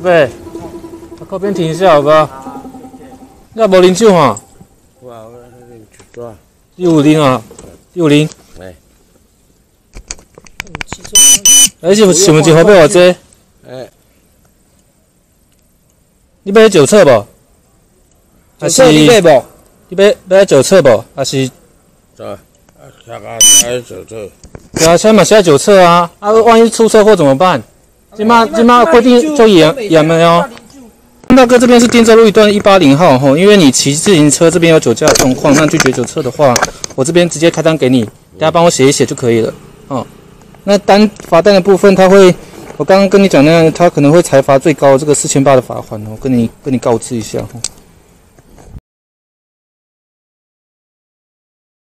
阿伯，靠边停一下好不好？那无啉酒哈？我我那个酒多。第五零啊，第五零。哎。而且想问一号要偌济？哎。你买酒测不？还是你买不？你买买酒测不？还是？走，下个买酒测。对啊，现在嘛现在酒测啊，啊，万一出车祸怎么办？今妈今妈规定就严严了哦。大哥，这边是定州路一段一八零号吼，因为你骑自行车这边有酒驾状况，那拒绝酒测的话，我这边直接开单给你，大家帮我写一写就可以了哦。那单罚单的部分，他会，我刚刚跟你讲那样，他可能会裁罚最高这个四千八的罚款哦，跟你跟你告知一下哦。